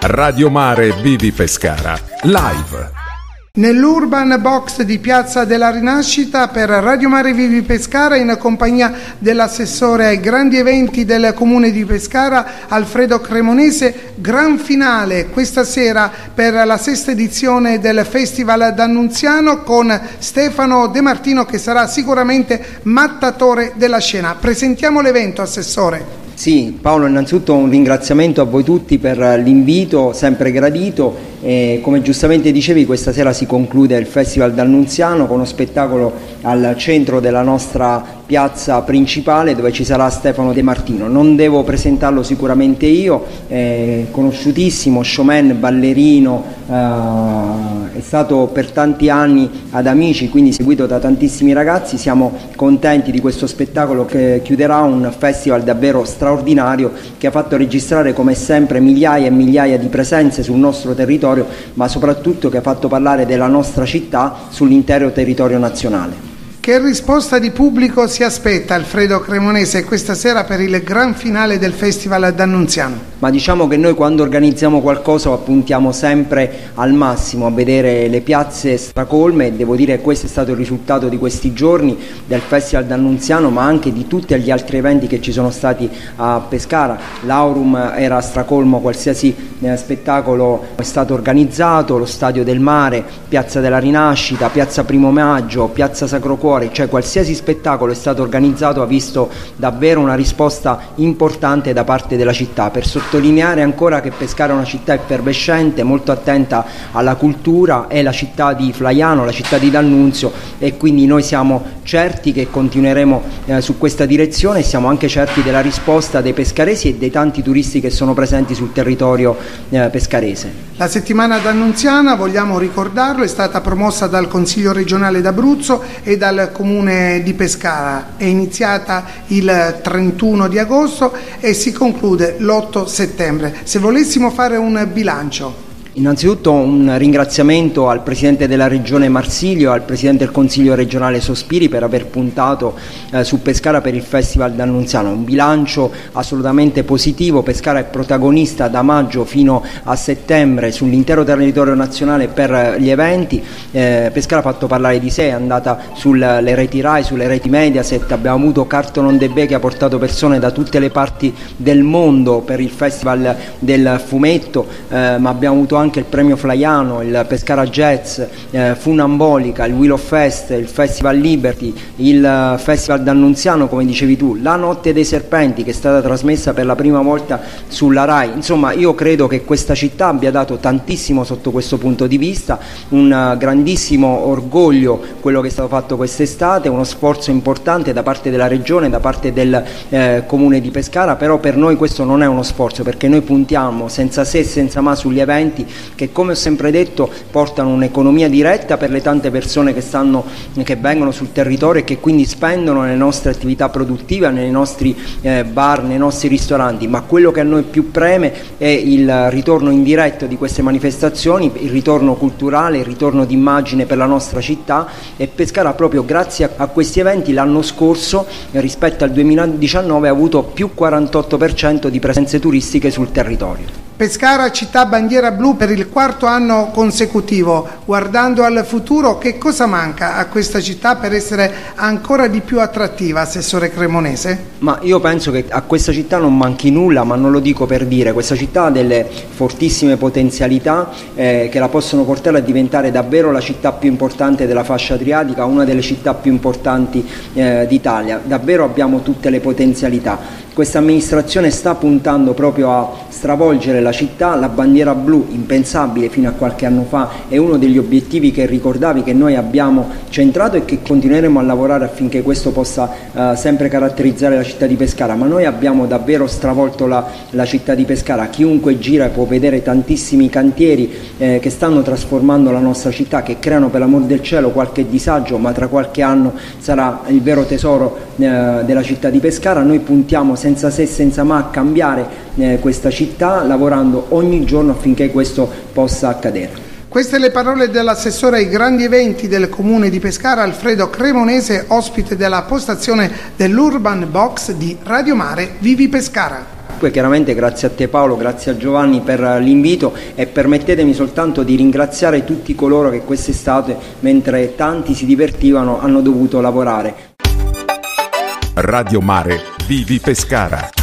Radio Mare Vivi Pescara. Live. Nell'Urban Box di Piazza della Rinascita per Radio Mare Vivi Pescara in compagnia dell'assessore ai grandi eventi del comune di Pescara Alfredo Cremonese, gran finale questa sera per la sesta edizione del Festival d'Annunziano con Stefano De Martino che sarà sicuramente mattatore della scena. Presentiamo l'evento, assessore. Sì, Paolo, innanzitutto un ringraziamento a voi tutti per l'invito, sempre gradito. E come giustamente dicevi, questa sera si conclude il Festival d'Annunziano con uno spettacolo al centro della nostra piazza principale dove ci sarà Stefano De Martino. Non devo presentarlo sicuramente io, è conosciutissimo, showman, ballerino, eh, è stato per tanti anni ad Amici, quindi seguito da tantissimi ragazzi. Siamo contenti di questo spettacolo che chiuderà un festival davvero straordinario che ha fatto registrare come sempre migliaia e migliaia di presenze sul nostro territorio, ma soprattutto che ha fatto parlare della nostra città sull'intero territorio nazionale. Che risposta di pubblico si aspetta Alfredo Cremonese questa sera per il gran finale del Festival d'Annunziano? Ma diciamo che noi quando organizziamo qualcosa puntiamo sempre al massimo a vedere le piazze stracolme devo dire che questo è stato il risultato di questi giorni del Festival d'Annunziano ma anche di tutti gli altri eventi che ci sono stati a Pescara. L'Aurum era stracolmo, qualsiasi eh, spettacolo è stato organizzato, lo Stadio del Mare, Piazza della Rinascita, Piazza Primo Maggio, Piazza Sacro Cuore fuori, cioè qualsiasi spettacolo è stato organizzato ha visto davvero una risposta importante da parte della città, per sottolineare ancora che Pescara è una città effervescente, molto attenta alla cultura, è la città di Flaiano, la città di D'Annunzio e quindi noi siamo certi che continueremo eh, su questa direzione e siamo anche certi della risposta dei pescaresi e dei tanti turisti che sono presenti sul territorio eh, pescarese. La settimana d'Annunziana, vogliamo ricordarlo, è stata promossa dal Consiglio regionale d'Abruzzo e dal comune di Pescara. È iniziata il 31 di agosto e si conclude l'8 settembre. Se volessimo fare un bilancio Innanzitutto un ringraziamento al Presidente della Regione Marsilio, al Presidente del Consiglio regionale Sospiri per aver puntato eh, su Pescara per il Festival d'Annunziano, un bilancio assolutamente positivo, Pescara è protagonista da maggio fino a settembre sull'intero territorio nazionale per gli eventi, eh, Pescara ha fatto parlare di sé, è andata sulle reti RAI, sulle reti Mediaset, abbiamo avuto Carton on the Bay che ha portato persone da tutte le parti del mondo per il Festival del Fumetto, eh, ma abbiamo avuto anche anche il premio Flaiano, il Pescara Jazz, eh, Funambolica, il Willow Fest, il Festival Liberty, il eh, Festival d'Annunziano come dicevi tu, la Notte dei Serpenti che è stata trasmessa per la prima volta sulla RAI. Insomma io credo che questa città abbia dato tantissimo sotto questo punto di vista, un eh, grandissimo orgoglio quello che è stato fatto quest'estate, uno sforzo importante da parte della Regione, da parte del eh, Comune di Pescara, però per noi questo non è uno sforzo perché noi puntiamo senza se e senza ma sugli eventi che come ho sempre detto portano un'economia diretta per le tante persone che, stanno, che vengono sul territorio e che quindi spendono nelle nostre attività produttive, nei nostri eh, bar, nei nostri ristoranti, ma quello che a noi più preme è il ritorno indiretto di queste manifestazioni, il ritorno culturale, il ritorno d'immagine per la nostra città e Pescara proprio grazie a questi eventi l'anno scorso rispetto al 2019 ha avuto più 48% di presenze turistiche sul territorio. Pescara città bandiera blu per il quarto anno consecutivo. Guardando al futuro, che cosa manca a questa città per essere ancora di più attrattiva, Assessore Cremonese? Ma io penso che a questa città non manchi nulla, ma non lo dico per dire. Questa città ha delle fortissime potenzialità eh, che la possono portare a diventare davvero la città più importante della fascia adriatica, una delle città più importanti eh, d'Italia. Davvero abbiamo tutte le potenzialità. Questa amministrazione sta puntando proprio a stravolgere la città, la bandiera blu, impensabile fino a qualche anno fa, è uno degli obiettivi che ricordavi che noi abbiamo centrato e che continueremo a lavorare affinché questo possa eh, sempre caratterizzare la città di Pescara, ma noi abbiamo davvero stravolto la, la città di Pescara, chiunque gira può vedere tantissimi cantieri eh, che stanno trasformando la nostra città, che creano per l'amor del cielo qualche disagio, ma tra qualche anno sarà il vero tesoro eh, della città di Pescara, noi puntiamo senza se e senza ma a cambiare eh, questa città lavorando ogni giorno affinché questo possa accadere. Queste le parole dell'assessore ai grandi eventi del comune di Pescara Alfredo Cremonese, ospite della postazione dell'Urban Box di Radio Mare Vivi Pescara. Poi chiaramente grazie a te Paolo, grazie a Giovanni per l'invito e permettetemi soltanto di ringraziare tutti coloro che quest'estate, mentre tanti si divertivano, hanno dovuto lavorare. Radio Mare, Vivi Pescara.